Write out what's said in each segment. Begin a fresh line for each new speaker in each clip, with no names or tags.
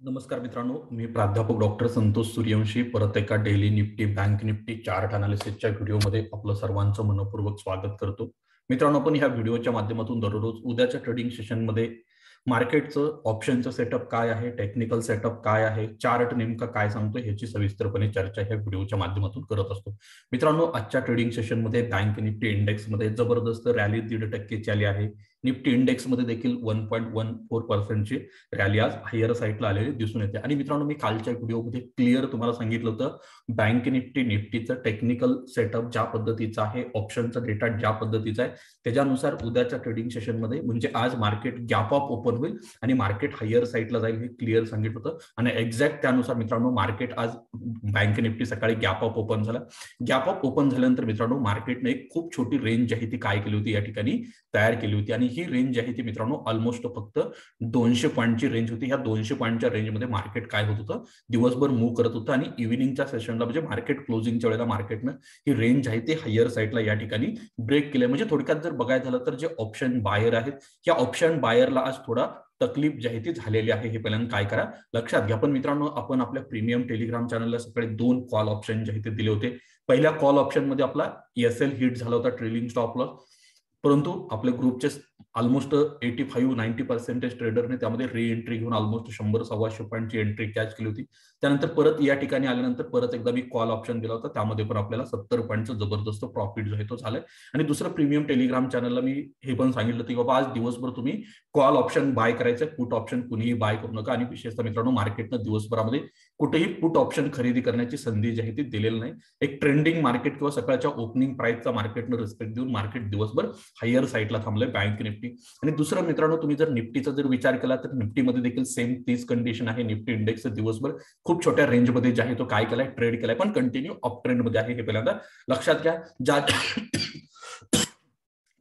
नमस्कार मित्रांनो मी प्राध्यापक डॉक्टर संतोष सूर्यवंशी परत एका daily nifty bank nifty chart अनालिसिसच्या व्हिडिओमध्ये आपलं सर्वांचं मनपूर्वक स्वागत करतो. मित्रांनो आपण ह्या व्हिडिओच्या माध्यमातून दररोज उद्याच्या ट्रेडिंग सेशनमध्ये मार्केटचं ऑप्शनचं सेटअप काय आहे टेक्निकल सेटअप काय आहे चार्ट नेमका काय सांगतो ह्याची सविस्तरपणे चर्चा ह्या व्हिडिओच्या माध्यमातून करत असतो. मित्रांनो आजच्या ट्रेडिंग सेशनमध्ये बँक निफ्टी इंडेक्समध्ये जबरदस्त रॅली दीड टक्केची आली आहे. निफ्टी इंडेक्समध्ये देखील वन पॉईंट वन फोर पर्सेंटची रॅली आज हायर साईडला आलेली दिसून येते. आणि मित्रांनो मी कालच्या व्हिडिओमध्ये क्लिअर तुम्हाला सांगितलं होतं बँक निफ्टी निफ्टीचं टेक्निकल सेटअप ज्या पद्धतीचं आहे ऑप्शनचा डेटा ज्या पद्धतीचा आहे त्याच्यानुसार उद्याच्या ट्रेडिंग सेशनमध्ये म्हणजे आज मार्केट गॅप ऑफ ओपन होईल आणि मार्केट हायर साईडला जाईल हे क्लिअर सांगितलं होतं. आणि एक्झॅक्ट त्यानुसार मित्रांनो मार्केट आज बँक निफ्टी सकाळी गॅप ऑफ ओपन झाला. गॅप ऑफ ओपन झाल्यानंतर मित्रांनो मार्केटने एक खूप छोटी रेंज आहे ती काय केली होती या ठिकाणी तयार केली होती. आणि ही रेंज आहे ती मित्रांनो ऑलमोस्ट फक्त दोनशे पॉईंटची रेंज होती. ह्या दोनशे पॉईंटच्या रेंजमध्ये मार्केट काय होत होतं? दिवसभर मूव्ह करत होतं आणि इव्हिनिंगच्या सेशनला म्हणजे मार्केट क्लोजिंगच्या वेळेला मार्केटनं ही रेंज आहे ती हायर साईडला या ठिकाणी ब्रेक केलंय म्हणजे थोडक्यात जर बघायचं झालं तर जे ऑप्शन बायर आहेत या ऑप्शन बायरला आज थोडा तकलीफ जी आहे ती झालेली आहे. हे पहिल्यांदा काय करा? लक्षात घ्या. पण मित्रांनो आपण आपल्या प्रीमियम टेलिग्राम चॅनलला सकाळी दोन कॉल ऑप्शन जे आहे ते दिले होते. पहिल्या कॉल ऑप्शनमध्ये आपला एस एल हिट झाला होता ट्रेलिंग स्टॉप लॉस परंतु आपल्या ग्रुपचे almost eighty five ninety percentage ट्रेडरने त्यामध्ये री एंट्री घेऊन ऑलमोस्ट शंभर सव्वाशे पॉईंटची एंट्री कॅच केली होती. त्यानंतर परत या ठिकाणी आल्यानंतर परत एकदा मी कॉल ऑप्शन दिला होता. त्यामध्ये पण आपल्याला सत्तर पॉईंटचं जबरदस्त प्रॉफिट जो आहे तो झालाय. आणि दुसरं प्रीमियम टेलिग्राम चॅनलला मी हे पण सांगितलं की बाबा आज दिवसभर तुम्ही कॉल ऑप्शन बाय करायचं पुट ऑप्शन कुणीही बाय करू नका. आणि विशेषतः मित्रांनो मार्केटनं दिवसभरामध्ये कुठेही पुट ऑप्शन खरेदी करण्याची संधी जी आहे ती दिलेली नाही. एक ट्रेंडिंग मार्केट किंवा सकाळच्या ओपनिंग प्राइसचा मार्केटनं रिस्पेक्ट देऊन मार्केट दिवसभर हायर साईडला थांबलंय. Bank Nifty. आणि दुसरं मित्रांनो तुम्ही जर निफ्टीचा जर विचार केला तर निफ्टीमध्ये देखील सेम तीच कंडिशन आहे. निफ्टी इंडेक्स दिवसभर खूप छोट्या रेंजमध्ये जे आहे तो काय केलाय? ट्रेड केलाय. पण कंटिन्यू अप ट्रेंडमध्ये आहे हे पहिल्यांदा लक्षात घ्या. ज्या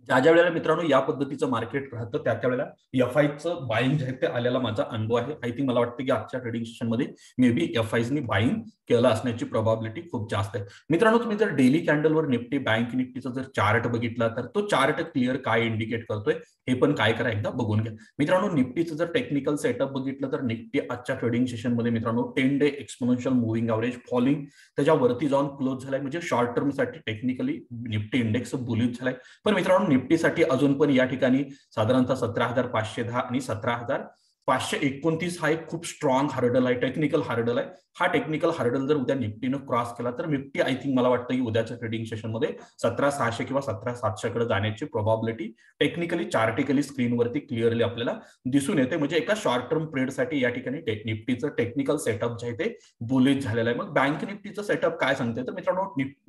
ज्या ज्या वेळेला मित्रांनो या पद्धतीचं मार्केट राहतं त्या त्या वेळेला एफ आयचं बाईंग जे आहे ते आलेला माझा अनुभव आहे. आय थिंक मला वाटतं की आजच्या ट्रेडिंग सेशनमध्ये मे बी एफ आयजनी बाईंग केलं असण्याची प्रोबॅबिलिटी खूप जास्त आहे. मित्रांनो तुम्ही जर डेली कॅन्डलवर निफ्टी बँक निफ्टीचा जर चार्ट बघितला तर तो चार्ट क्लिअर काय इंडिकेट करतोय हे पण काय करा एकदा बघून घ्या. मित्रांनो निफ्टीचं जर टेक्निकल सेटअप बघितलं तर निफ्टी आजच्या ट्रेडिंग सेशनमध्ये मित्रांनो ten day exponential moving average falling त्याच्यावरती जाऊन क्लोज झालाय. म्हणजे शॉर्ट टर्मसाठी टेक्निकली निफ्टी इंडेक्स बुलिश झालाय. पण मित्रांनो निफ्टीसाठी अजून पण या ठिकाणी साधारणतः सतरा हजार पाचशे दहा आणि सतरा हजार पाचशे एकोणतीस हा एक खूप स्ट्रॉंग हार्डल आहे टेक्निकल हार्डल आहे हा टेक्निकल हार्डल जर उद्या निफ्टीनं क्रॉस केला तर निफ्टी आय थिंक मला वाटतं की उद्याच्या ट्रेडिंग सेशनमध्ये सतरा सहाशे किंवा सतरा सातशेकडे जाण्याची प्रोबॅबिलिटी टेक्निकली चार्टिकली स्क्रीनवरती क्लिअरली आपल्याला दिसून येते. म्हणजे एका शॉर्ट टर्म पिरियडसाठी या ठिकाणी निफ्टीचं टेक्निकल सेटअप जे आहे ते बुलिश झालेलं आहे. मग बँक निफ्टीचं सेटअप काय सांगते तर मित्रांनो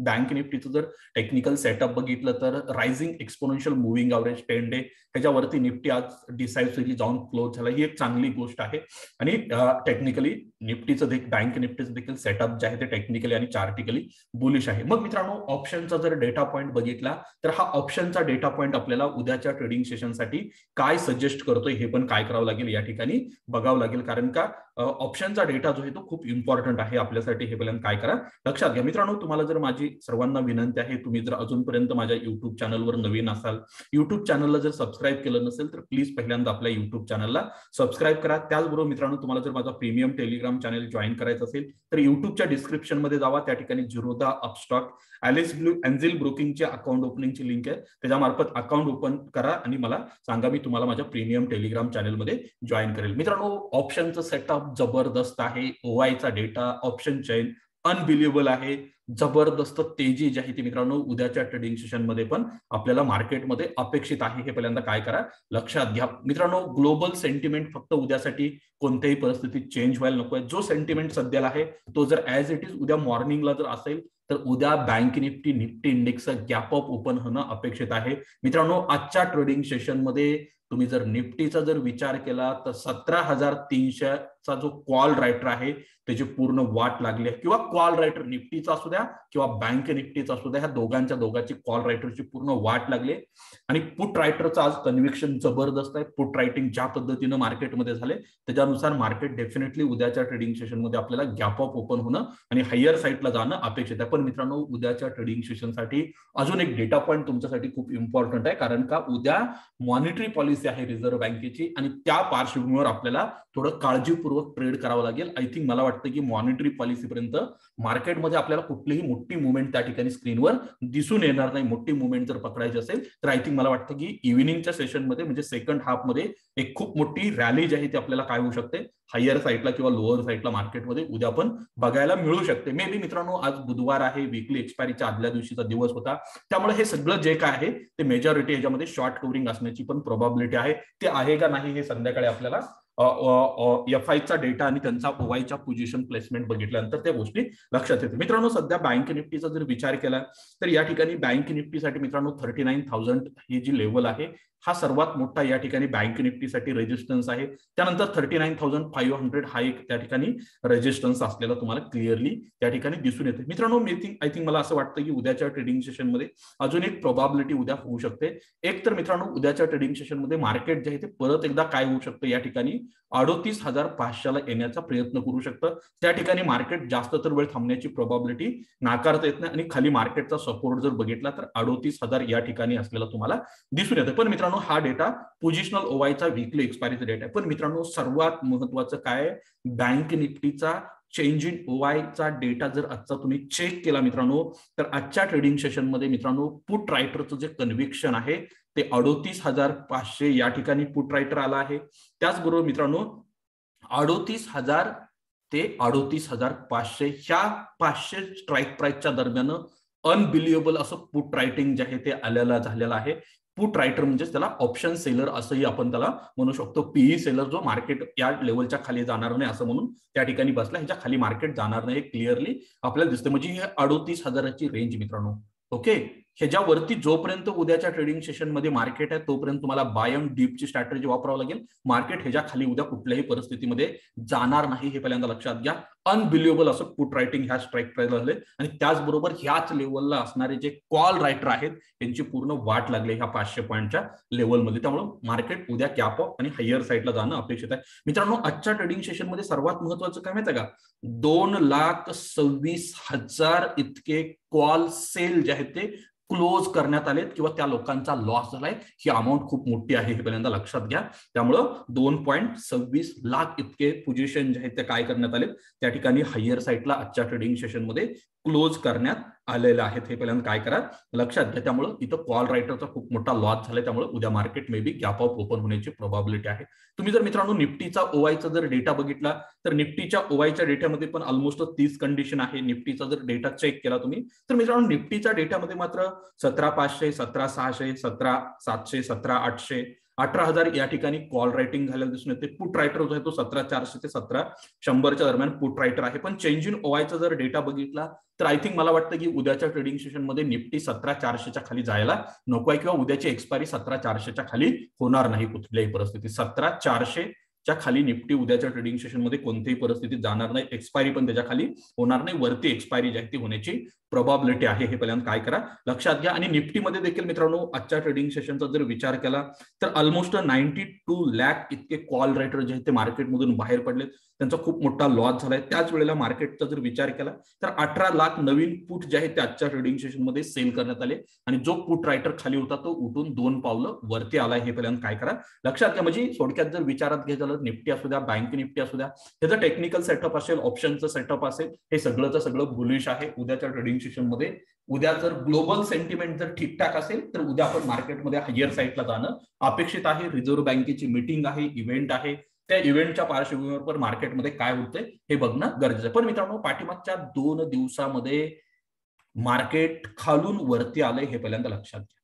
बँक निफ्टीचं जर टेक्निकल सेटअप बघितलं तर rising exponential moving average ten day त्याच्यावरती निफ्टी आज डिसाईड जाऊन क्लोज झाला. ही एक चांगली गोष्ट आहे. आणि टेक्निकली निफ्टीचं देखील बँक निफ्टीचं देखील सेटअप जे आहे ते टेक्निकली आणि चार्टिकली बुलिश आहे. मग मित्रांनो ऑप्शनचा जर डेटा पॉईंट बघितला तर हा ऑप्शनचा डेटा पॉईंट आपल्याला उद्याच्या ट्रेडिंग सेशनसाठी काय सजेस्ट करतोय हे पण काय करावं लागेल या ठिकाणी बघावं लागेल. कारण का? ऑप्शनचा डेटा जो आहे तो खूप इम्पॉर्टंट आहे आपल्यासाठी. हे पर्यंत काय करा? लक्षात घ्या. मित्रांनो तुम्हाला जर माझी सर्वांना विनंती आहे तुम्ही जर अजूनपर्यंत माझ्या युट्यूब चॅनलवर नवीन असाल युट्यूब चॅनलला जर सबस्क्राईब केलं नसेल तर प्लीज पहिल्यांदा आपल्या युट्यूब चॅनलला सबस्क्राईब करा. त्याचबरोबर मित्रांनो तुम्हाला जर माझा प्रीमियम टेलिग्राम चॅनल जॉईन करायचं असेल तर युट्यूबच्या डिस्क्रिप्शनमध्ये जावा. त्या ठिकाणी Zerodha Upstox Alice Blue Angel ब्रोकिंगचे account ओपनिंगची लिंक आहे. त्याच्यामार्फत अकाउंट ओपन करा आणि मला सांगा मी तुम्हाला माझ्या प्रीमियम टेलिग्राम चॅनलमध्ये जॉईन करेल. मित्रांनो ऑप्शनचं सेटअप जबरदस्त आहे. ओआयचा डेटा ऑप्शन चैन अनबिलिएबल आहे. जबरदस्त तेजी जी आहे ती मित्रांनो उद्याच्या ट्रेडिंग सेशनमध्ये पण आपल्याला मार्केटमध्ये अपेक्षित आहे. हे पहिल्यांदा काय करा? लक्षात घ्या. मित्रांनो ग्लोबल सेंटिमेंट फक्त उद्यासाठी कोणत्याही परिस्थितीत चेंज व्हायला नको आहे जो सेंटिमेंट सध्याला आहे तो जर ऍज इट इज उद्या मॉर्निंगला जर असेल तर उद्या bank nifty nifty index gap up open होणं अपेक्षित आहे. मित्रांनो आजच्या ट्रेडिंग सेशनमध्ये तुम्ही जर निफ्टीचा जर विचार केला तर सतरा हजार तीनशे चा जो कॉल रायटर आहे त्याची पूर्ण वाट लागली आहे. किंवा कॉल रायटर निफ्टीचा असू द्या किंवा बँक निफ्टीचा असू द्या ह्या दोघांच्या दोघांची कॉल रायटरची पूर्ण वाट लागली आणि पुट रायटरचं आज कन्व्हिक्शन जबरदस्त आहे. पुट रायटिंग ज्या पद्धतीनं मार्केटमध्ये झाले त्याच्यानुसार मार्केट डेफिनेटली उद्याच्या ट्रेडिंग सेशनमध्ये आपल्याला गॅप ऑफ ओपन होणं आणि हायर साईडला जाणं अपेक्षित आहे. पण मित्रांनो उद्याच्या ट्रेडिंग सेशनसाठी अजून एक डेटा पॉईंट तुमच्यासाठी खूप इम्पॉर्टंट आहे. कारण का उद्या मॉनिटरी पॉलिसी आहे रिझर्व्ह बँकेची आणि त्या पार्श्वभूमीवर आपल्याला थोडं काळजीपूर्वक काळजीपूर्वक ट्रेड करावं लागेल. आय थिंक मला वाटतं की मॉनिटरी पॉलिसीपर्यंत मार्केटमध्ये आपल्याला कुठलीही मोठी मुवमेंट त्या ठिकाणी स्क्रीनवर दिसून येणार नाही. मोठी मुवमेंट जर पकडायची असेल तर आय थिंक मला वाटतं की इव्हिनिंगच्या सेशनमध्ये म्हणजे सेकंड हाफमध्ये एक खूप मोठी रॅली जी आहे ती आपल्याला काय होऊ शकते? हायर साईडला किंवा लोअर साईडला मार्केटमध्ये उद्या पण बघायला मिळू शकते. मे बी मित्रांनो आज बुधवार आहे वीकली एक्सपायरीच्या आदल्या दिवशीचा दिवस होता. त्यामुळे हे सगळं जे काय आहे ते मेजॉरिटी याच्यामध्ये शॉर्ट कव्हरिंग असण्याची पण प्रोबॅबिलिटी आहे. ते आहे का नाही हे संध्याकाळी आपल्याला एफ आयचा डेटा आणि त्यांचा ओवायच्या पोझिशन प्लेसमेंट बघितल्यानंतर त्या गोष्टी लक्षात येते मित्रांनो सध्या बँक निफ्टीचा जर विचार केला तर या ठिकाणी बँक निफ्टीसाठी मित्रांनो थर्टी नाईन थाउजंड ही जी लेवल आहे हा सर्वात मोठा या ठिकाणी बँक निफ्टीसाठी रेजिस्टन्स आहे. त्यानंतर thirty nine thousand five hundred हा एक त्या ठिकाणी रेजिस्टन्स असलेला तुम्हाला क्लिअरली त्या ठिकाणी दिसून येते मित्रांनो मी थिंक आय थिंक मला असं वाटतं की उद्याच्या ट्रेडिंग सेशनमध्ये अजून एक प्रोबॅबिलिटी उद्या होऊ शकते. एक तर मित्रांनो उद्याच्या ट्रेडिंग सेशनमध्ये मार्केट जे आहे ते परत एकदा काय होऊ शकतं या ठिकाणी? अडोतीस हजार पाचशेला येण्याचा प्रयत्न करू शकतं. त्या ठिकाणी मार्केट जास्त तर वेळ थांबण्याची प्रोबॅबिलिटी नाकारता येत नाही आणि खाली मार्केटचा सपोर्ट जर बघितला तर अडोतीस हजार या ठिकाणी असलेला तुम्हाला दिसून येतं पण मित्रांनो हा डेटा पोझिशनल ओवायचा विकली एक्सपायरीचा डेटा आहे. पण मित्रांनो सर्वात महत्वाचं काय बँक निफ्टीचा चेंज इन ओवायचा डेटा जर आजचा तुम्ही चेक केला मित्रांनो तर आजच्या ट्रेडिंग सेशनमध्ये मित्रांनो पुट रायटरचं जे कन्व्हिक्शन आहे ते अडोतीस हजार पाचशे या ठिकाणी पुट रायटर आला आहे. त्याचबरोबर मित्रांनो अडोतीस हजार ते अडोतीस हजार पाचशे ह्या पाचशे स्ट्राईक प्राईसच्या दरम्यान अनबिलिएबल असं पुट रायटिंग जे आहे ते आलेलं झालेलं आहे. पुट रायटर म्हणजेच त्याला ऑप्शन सेलर असंही आपण त्याला म्हणू शकतो. पीई सेलर जो मार्केट या लेवलच्या खाली जाणार नाही असं म्हणून त्या ठिकाणी बसला. ह्याच्या खाली मार्केट जाणार नाही क्लिअरली आपल्याला दिसतं म्हणजे हे अडोतीस हजाराची रेंज मित्रांनो. ओके ह्याच्यावरती जोपर्यंत उद्याच्या ट्रेडिंग सेशनमध्ये मार्केट आहे तोपर्यंत तुम्हाला बाय अँड डीपची स्ट्रॅटेजी वापरावं लागेल. मार्केट ह्याच्या खाली उद्या कुठल्याही परिस्थितीमध्ये जाणार नाही हे पहिल्यांदा लक्षात घ्या. अनबिलिएबल असं पुट रायटिंग ह्या स्ट्राईक प्राईस झाले आणि त्याचबरोबर ह्याच लेवलला असणारे जे कॉल रायटर आहेत त्यांची पूर्ण वाट लागली ह्या पाचशे पॉईंटच्या लेवलमध्ये त्यामुळे मार्केट उद्या कॅप ऑफ आणि हायर साईडला जाणं अपेक्षित आहे. मित्रांनो आजच्या ट्रेडिंग सेशनमध्ये सर्वात महत्वाचं काय माहिती का? दोन लाख सव्वीस हजार इतके कॉल सेल जे आहेत ते क्लोज करण्यात आलेत किंवा त्या लोकांचा लॉस झालाय ही अमाऊंट खूप मोठी आहे हे पहिल्यांदा लक्षात घ्या. त्यामुळं दोन पॉईंट सव्वीस लाख इतके पोझिशन जे आहेत ते काय करण्यात आले त्या ठिकाणी हायर साईडला आजच्या ट्रेडिंग सेशनमध्ये क्लोज करण्यात आलेले आहेत हे पहिल्यांदा काय करा लक्षात घ्या. त्यामुळे इथं कॉल रायटरचा खूप मोठा लॉस झालाय. त्यामुळे उद्या market maybe gap off open होण्याची प्रोबॅबिलिटी आहे. तुम्ही जर मित्रांनो निफ्टीचा ओवायचा जर डेटा बघितला तर निफ्टीच्या ओवायच्या डेटामध्ये पण ऑलमोस्ट तीस कंडिशन आहे. निफ्टीचा जर डेटा चेक केला तुम्ही तर मित्रांनो निफ्टीच्या डेटामध्ये मात्र सतरा पाचशे सतरा सहाशे सतरा सातशे सतरा आठशे अठरा हजार या ठिकाणी कॉल रायटिंग झालेलं दिसून येते. पुट रायटर जो आहे तो सतरा चारशे ते सतरा शंभरच्या दरम्यान पुट रायटर आहे. पण चेंज इन ओवायचा जर डेटा बघितला तर आय थिंक मला वाटतं की उद्याच्या ट्रेडिंग सेशनमध्ये निफ्टी सतरा चारशेच्या खाली जायला नको आहे किंवा उद्याची एक्सपायरी सतरा चारशेच्या खाली होणार नाही कुठल्याही परिस्थितीत. सतरा चारशे च्या खाली निफ्टी उद्याच्या ट्रेडिंग सेशनमध्ये कोणत्याही परिस्थितीत जाणार नाही. एक्सपायरी पण त्याच्याखाली होणार नाही. वरती एक्सपायरी जी आहे ती होण्याची प्रॉबॅबिलिटी आहे हे पहिल्यांदा काय करा. लक्षात घ्या. आणि निफ्टीमध्ये देखील मित्रांनो आजच्या ट्रेडिंग सेशनचा जर विचार केला तर ऑलमोस्ट नाईन्टी टू लॅक इतके कॉल रायटर जे आहेत ते मार्केटमधून बाहेर पडले त्यांचा खूप मोठा लॉस झालाय. त्याच वेळेला मार्केटचा जर विचार केला तर अठरा लाख नवीन पुट जे आहेत ते आजच्या ट्रेडिंग सेशनमध्ये सेल करण्यात आले. आणि जो पुट रायटर खाली होता तो उठून दोन पावलं वरती आलाय हे पहिल्यांदा काय करा. लक्षात घ्या म्हणजे थोडक्यात जर विचारात घे झालं निफ्टी असू द्या बँक निफ्टी असू द्या त्याचं टेक्निकल सेटअप असेल ऑप्शनचं सेटअप असेल हे सगळंचं सगळं बुलिश आहे. उद्याच्या ट्रेडिंग सेशनमध्ये उद्या जर ग्लोबल सेंटिमेंट जर ठीकठाक असेल तर उद्या आपण मार्केटमध्ये हायर साईडला जाणं अपेक्षित आहे. रिझर्व्ह बँकेची मिटिंग आहे इव्हेंट आहे. त्या इव्हेंटच्या पार्श्वभूमीवर मार्केटमध्ये काय होतंय हे बघणं गरजेचं पण मित्रांनो पाठीमागच्या दोन दिवसामध्ये मार्केट खालून वरती आलंय हे पहिल्यांदा लक्षात घ्या.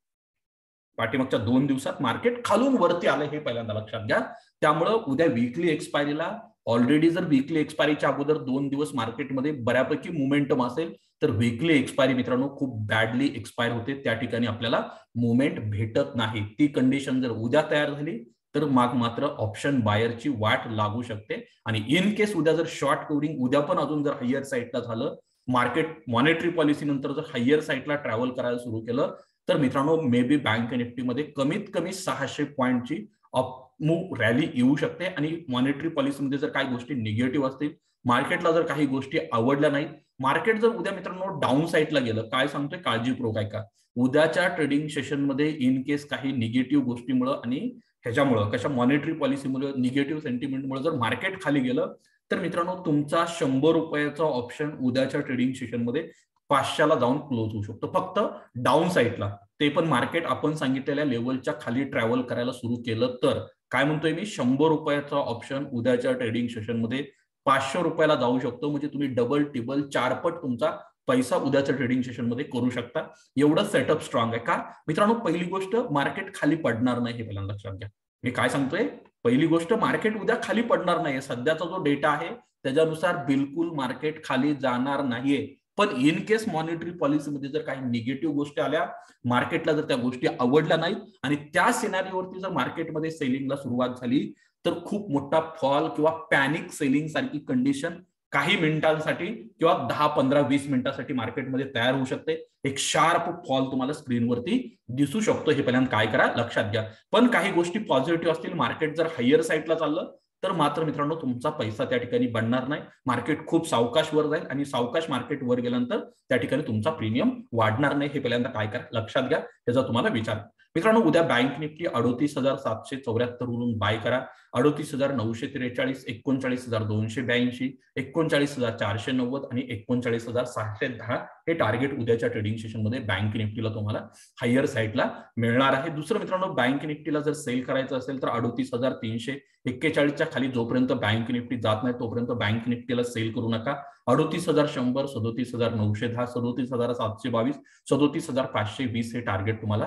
पाठीमागच्या दोन दिवसात मार्केट खालून वरती आलंय हे पहिल्यांदा लक्षात घ्या. त्यामुळं उद्या वीकली एक्सपायरीला ऑलरेडी जर वीकली एक्सपायरीच्या अगोदर दोन दिवस मार्केटमध्ये बऱ्यापैकी मुमेंटम असेल तर वीकली एक्सपायरी मित्रांनो खूप बॅडली एक्सपायर होते. त्या ठिकाणी आपल्याला मुवमेंट भेटत नाही. ती कंडिशन जर उद्या तयार झाली तर माग मात्र ऑप्शन बायरची वाट लागू शकते. आणि इन केस उद्या जर शॉर्ट कव्हरिंग उद्या पण अजून जर हायर साईडला झालं मार्केट मॉनिटरी पॉलिसी नंतर जर हायर साईडला ट्रॅव्हल करायला सुरू केलं तर मित्रांनो मे बी बँक निफ्टीमध्ये कमीत कमी सहाशे पॉईंटची मूव रॅली येऊ शकते. आणि मॉनिटरी पॉलिसीमध्ये जर काही गोष्टी निगेटिव्ह असतील मार्केटला जर काही गोष्टी आवडल्या नाहीत मार्केट जर उद्या मित्रांनो डाऊन साईडला गेलं काय सांगतोय? काळजीपूर्वक आहे का उद्याच्या ट्रेडिंग सेशनमध्ये इन केस काही निगेटिव्ह गोष्टीमुळे आणि ह्याच्यामुळं कशा मॉनिटरी पॉलिसीमुळे निगेटिव्ह सेंटिमेंटमुळे जर मार्केट खाली गेलं तर मित्रांनो तुमचा शंभर रुपयाचा ऑप्शन उद्याच्या ट्रेडिंग सेशनमध्ये पाचशेला जाऊन क्लोज होऊ शकतो. फक्त डाऊन साईडला ते पण मार्केट आपण सांगितलेल्या लेवलच्या खाली ट्रॅव्हल करायला सुरू केलं तर. काय म्हणतोय मी? शंभर रुपयाचा ऑप्शन उद्याच्या ट्रेडिंग सेशनमध्ये पाचशे रुपयाला जाऊ शकतो. म्हणजे तुम्ही डबल टिबल चारपट तुमचा पैसा उद्याच्या ट्रेडिंग सेशनमध्ये करू शकता. एवढं सेटअप स्ट्रॉंग आहे. का? मित्रांनो पहिली गोष्ट मार्केट खाली पडणार नाही हे पहिल्यांदा लक्षात घ्या. मी काय सांगतोय? पहिली गोष्ट मार्केट उद्या खाली पडणार नाहीये. सध्याचा जो डेटा आहे त्याच्यानुसार बिलकुल मार्केट खाली जाणार नाहीये. पण इन केस मॉनिटरी पॉलिसीमध्ये जर काही निगेटिव्ह गोष्टी आल्या मार्केटला जर त्या गोष्टी आवडल्या नाहीत आणि त्या सिनारीवरती जर मार्केटमध्ये सेलिंगला सुरुवात झाली तर खूप मोठा फॉल किंवा पॅनिक सेलिंग सारखी कंडिशन काही मिनिटांसाठी किंवा दहा पंधरा वीस मिनिटांसाठी मार्केटमध्ये तयार होऊ शकते. एक शार्प फॉल तुम्हाला स्क्रीनवरती दिसू शकतो. हे पहिल्यांदा काय करा? लक्षात घ्या. पण काही गोष्टी पॉझिटिव्ह असतील मार्केट जर हायर साईडला चाललं तर मात्र मित्रांनो तुमचा पैसा त्या ठिकाणी बनणार नाही. मार्केट खूप सावकाश वर जाईल आणि सावकाश मार्केट वर गेल्यानंतर त्या ठिकाणी तुमचा प्रीमियम वाढणार नाही. हे पहिल्यांदा काय करा? लक्षात घ्या. त्याचा तुम्हाला विचार. मित्रांनो उद्या बँक निफ्टी अडोतीस हजार सातशे चौऱ्याहत्तर वरून बाय करा. अडोतीस हजार नऊशे त्रेचाळीस एकोणचाळीस हजार दोनशे ब्याऐंशी एकोणचाळीस हजार चारशे नव्वद आणि एकोणचाळीस हजार सहाशे दहा हे टार्गेट उद्याच्या ट्रेडिंग सेशनमध्ये बँक निफ्टीला तुम्हाला हायर साईडला मिळणार आहे. दुसरं मित्रांनो बँक निफ्टीला जर सेल करायचं असेल तर अडोतीस हजार तीनशे एक्केचाळीसच्या खाली जोपर्यंत बँक निफ्टी जात नाही तोपर्यंत बँक निफ्टीला सेल करू नका. अडोतीस हजार शंभर सदोतीस हजार नऊशे दहा सदोतीस हजार सातशे बावीस सदोतीस हजार पाचशे वीस हे टार्गेट तुम्हाला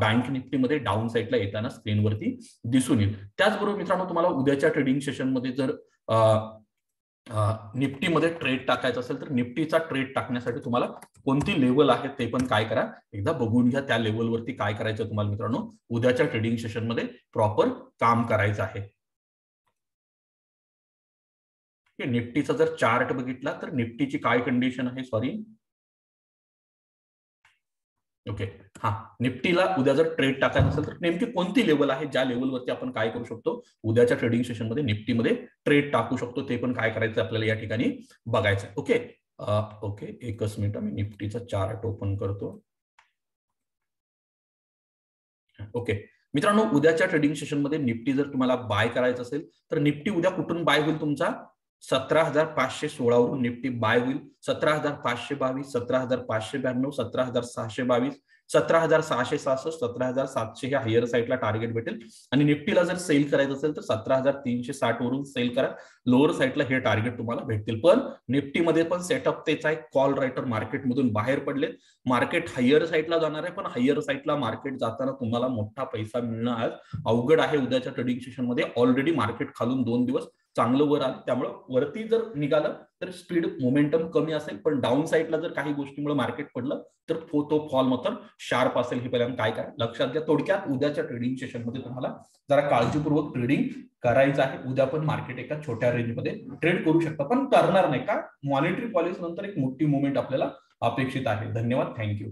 बँक निफ्टीमध्ये डाऊन साईडला येताना स्क्रीनवरती दिसून येईल. त्याचबरोबर मित्रांनो तुम्हाला उद्याच्या ट्रेडिंग सेशनमध्ये जर निफ्टीमध्ये ट्रेड टाकायचं असेल तर निफ्टीचा ट्रेड टाकण्यासाठी तुम्हाला कोणती लेवल आहे ते पण काय करा. एकदा बघून घ्या त्या लेवलवरती काय करायचं तुम्हाला मित्रांनो. उद्याच्या ट्रेडिंग सेशनमध्ये प्रॉपर काम करायचं आहे. निफ्टीचा जर चार्ट बघितला तर निफ्टीची काय कंडिशन आहे? सॉरी ओके हा. निफ्टीला उद्या जर ट्रेड टाकायचं असेल तर नेमकी कोणती लेवल आहे? ज्या लेवलवरती आपण काय करू शकतो? उद्याच्या ट्रेडिंग सेशनमध्ये निफ्टीमध्ये ट्रेड टाकू शकतो. ते पण काय करायचं आपल्याला या ठिकाणी बघायचं ओके ओके एकच मिनिट. मी निफ्टीचा चार्ट ओपन करतो. ओके मित्रांनो उद्याच्या ट्रेडिंग सेशनमध्ये निफ्टी जर तुम्हाला बाय करायचं असेल तर निफ्टी उद्या कुठून बाय होईल तुमचा? सतरा हजार पाचशे सोळावरून निफ्टी बाय होईल. सतरा हजार पाचशे बावीस सतरा हजार पाचशे ब्याण्णव सतरा हजार सहाशे बावीस सतरा हजार सहाशे सहासष्ट सतरा हजार सातशे हे हायर साईडला टार्गेट भेटेल. आणि निफ्टीला जर सेल करायचं असेल तर सतरा हजार तीनशे साठ वरून सेल करा. लोअर साईडला हे टार्गेट तुम्हाला भेटतील. पण निफ्टीमध्ये पण सेटअप तेच आहे. कॉल रायटर मार्केटमधून बाहेर पडले मार्केट हायर साईडला जाणार आहे पण हायर साईडला मार्केट जाताना तुम्हाला मोठा पैसा मिळणं आज अवघड आहे. उद्याच्या ट्रेडिंग सेशनमध्ये ऑलरेडी मार्केट खालून दोन दिवस चांगलं वर आलं. त्यामुळे वरती जर निघालं तर स्पीड मोमेंटम कमी असेल. पण डाऊन साईडला जर काही गोष्टीमुळे मार्केट पडलं तर तो फॉल मात्र शार्प असेल हे पहिल्यांदा काय काय लक्षात घ्या थोडक्यात उद्याच्या ट्रेडिंग सेशनमध्ये तुम्हाला जरा काळजीपूर्वक ट्रेडिंग करायचं आहे. उद्या पण मार्केट एका छोट्या रेंजमध्ये ट्रेड करू शकता. पण करणार नाही का? मॉनिटरी पॉलिसी नंतर एक मोठी मुवमेंट आपल्याला अपेक्षित आहे. धन्यवाद. थँक्यू